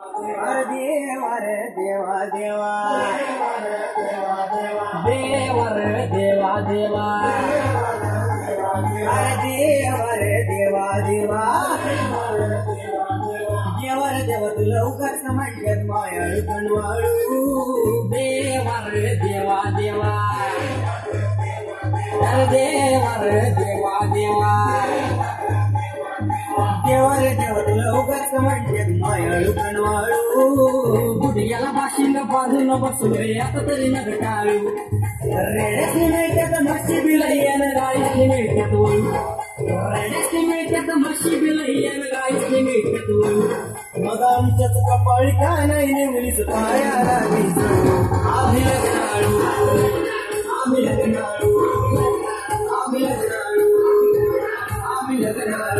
ದೇವರ ದೇವ ದೇವ ದೇವರ ದೇವ ದೇವ ದೇವರ ದೇವ ದೇವ ದೇವರ ದೇವತುಲ ಉಗರ್ಸ ಮಾಡ್ಯದ ಮಾಯಳು ಕಣ್ವಾಳು ದೇವರ ದೇವ ದೇವ ದೇವರ ದೇವ ಮಾಯಳು ಗುಡಿಯಲ ಭಾಷಿಂಗ ಪಾದುಲ ಬಸುವೆಯಾತ ತರಿನ ಕಟಾಳು ರೆಡೆಸಿಮೇಟದ ಮಸಿ ಬಿಲಯ್ಯನ ರಾಯಿಸಿಮೇಟದವಳು ರೆಡೆಸಿಮೇಟದ ಮಸಿ ಬಿಲಯ್ಯನ ರಾಯಿಸಿಮೇಟದವಳು ಮದಾಂಚಸ ಕಪಾಳಿಕ ನೈನೆ ಉಳಿಸು ತಾಯಾರಾಗಿಸು ಆಮಿಲಗನಾಳು ಆಮಿಲಗನಾಳು ಆಮಿಲಗನಾಳು ಆಮಿಲಗನಾಳು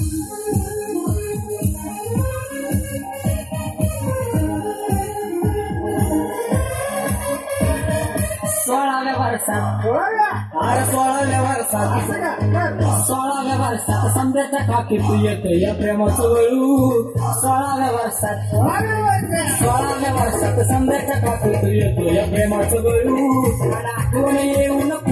सोळाव्या वर्षात अरे सोळाव्या वर्षात सोळाव्या वर्षात काकीत येतं या प्रेमाचं वळू सोळाव्या वर्षात सोळाव्या वर्षात समजायच्या काकीत येतं या प्रेमाचं वळू आठवण येऊन कुणाची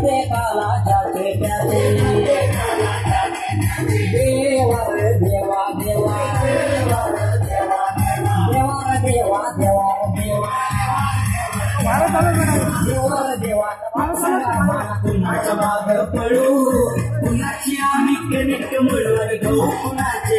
प्रत्येकाला जाते त्याचे देवा रे देवा देवा देवा रे देवा देवा देवा देवा देवा कुणाच्या माग पडू कुणाची आम्ही कनिक मिळवून घेऊ कुणाचे